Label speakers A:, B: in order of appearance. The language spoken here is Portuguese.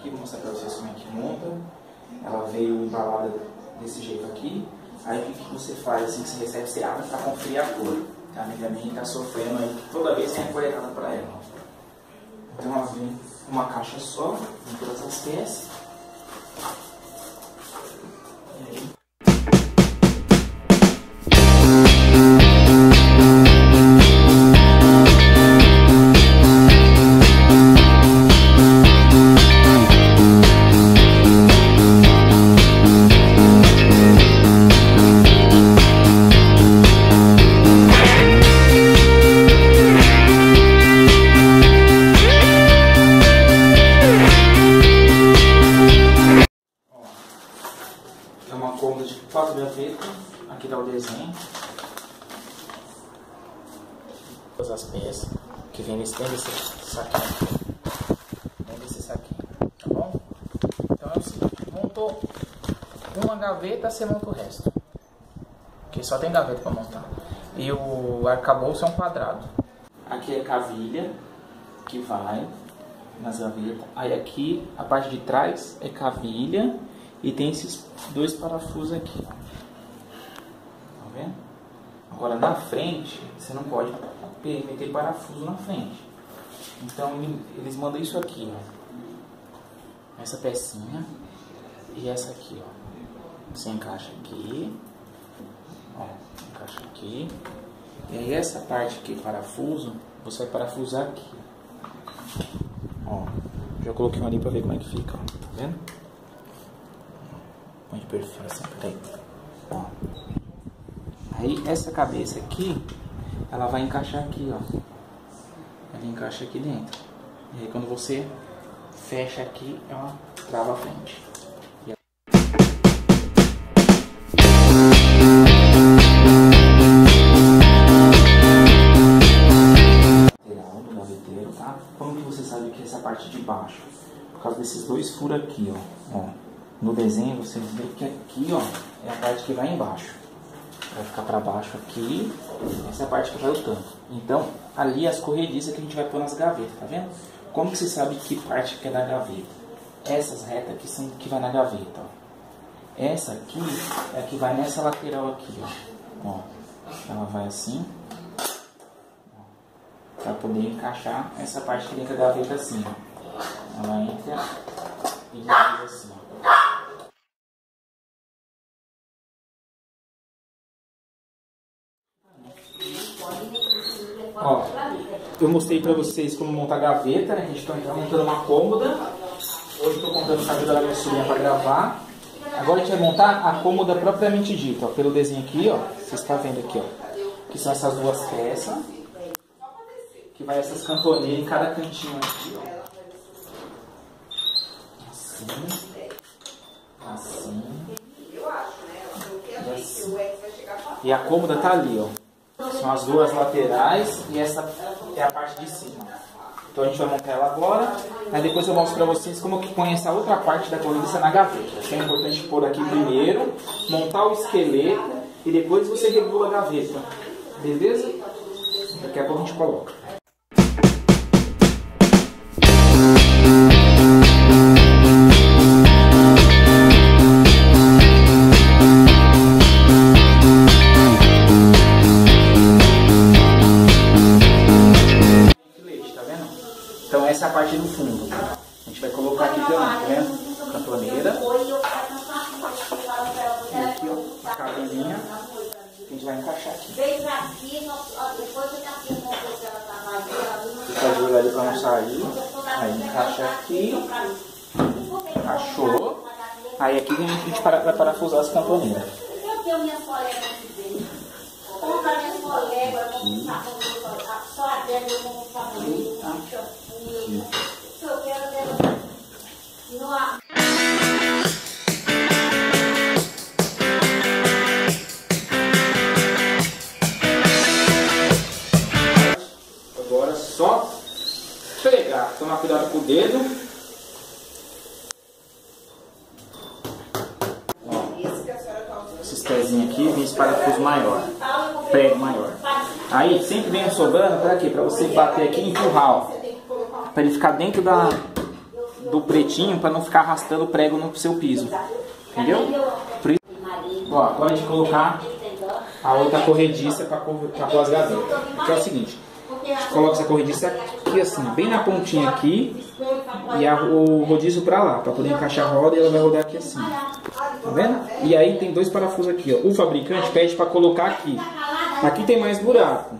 A: Aqui vou mostrar pra vocês como é que monta. Ela veio embalada desse jeito aqui. Aí o que, que você faz assim que você recebe, você abre para conferir a cor. A amiga minha está sofrendo aí, toda vez tem a cor errada para ela. Então ela vem uma caixa só, com todas as peças. Gavetas. Aqui dá o desenho. Todas as peças que vem nesse, dentro desse saquinho. Desse saquinho, tá bom? Então é o seguinte, montou uma gaveta, você monta o resto. Porque só tem gaveta para montar. E o arcabouço é um quadrado. Aqui é cavilha, que vai nas gavetas. Aí aqui, a parte de trás é cavilha e tem esses dois parafusos aqui. Tá vendo? Agora na frente, você não pode meter parafuso na frente. Então eles mandam isso aqui, ó. Essa pecinha e essa aqui, ó. Você encaixa aqui, ó, encaixa aqui. E aí essa parte aqui, parafuso, você vai parafusar aqui. Ó, já coloquei um ali pra ver como é que fica, ó. Tá vendo? Põe de perfil assim, peraí. Ó. Aí essa cabeça aqui, ela vai encaixar aqui, ó. Ela encaixa aqui dentro. E aí quando você fecha aqui, ela trava a frente. Tá? Como que você sabe que é essa parte de baixo? Por causa desses dois furos aqui, ó. ó. No desenho você vê que aqui, ó, é a parte que vai embaixo. Vai ficar para baixo aqui, essa é a parte que vai o tampo. Então, ali as corrediças que a gente vai pôr nas gavetas, tá vendo? Como que você sabe que parte que é da gaveta? Essas retas aqui são que vai na gaveta, ó. Essa aqui é a que vai nessa lateral aqui, ó. ó. Ela vai assim, para poder encaixar essa parte que dentro da gaveta assim, ó. Ela entra e desliga assim, ó. Ó, eu mostrei pra vocês como montar gaveta, né? A gente tá montando uma cômoda. Hoje eu tô contando com a ajuda da minha sobrinha pra gravar. Agora a gente vai montar a cômoda propriamente dita, ó. Pelo desenho aqui, ó. Vocês estão vendo aqui, ó. Que são essas duas peças. Que vai essas cantoneiras em cada cantinho aqui, ó. Assim. Assim. E assim. E a cômoda tá ali, ó. São as duas laterais e essa é a parte de cima. Então a gente vai montar ela agora. Aí depois eu mostro pra vocês como que põe essa outra parte da corrida na gaveta. É importante pôr aqui primeiro, montar o esqueleto e depois você regula a gaveta. Beleza? Daqui a pouco a gente coloca. Essa é a parte do fundo. A gente vai colocar aqui também, tá vendo? Cantoneira. E aqui, ó, a cabininha. Que a gente vai encaixar aqui. Fica duro ali pra não sair. Aí encaixa aqui. Encaixou. Aí aqui a gente para- vai parafusar as cantoneiras.
B: Eu tenho minhas colegas que vêm. Compra minhas colegas, eu vou com só a dela, eu vou passar com
A: Agora só pegar, tomar cuidado com o dedo. Esses pezinhos aqui, vem esse parafuso maior, prego maior. Aí sempre vem sobrando, para quê? Para você bater aqui e empurrar, ó. Para ele ficar dentro da, do pretinho para não ficar arrastando o prego no seu piso. Entendeu? Ó, agora a gente colocar a outra corrediça para pôr as gavetas. Que é o seguinte, a gente coloca essa corrediça aqui assim, bem na pontinha aqui e a- o rodízio para lá, para poder encaixar a roda e ela vai rodar aqui assim. Tá vendo? E aí tem dois parafusos aqui, ó. O fabricante pede para colocar aqui. Aqui tem mais buraco.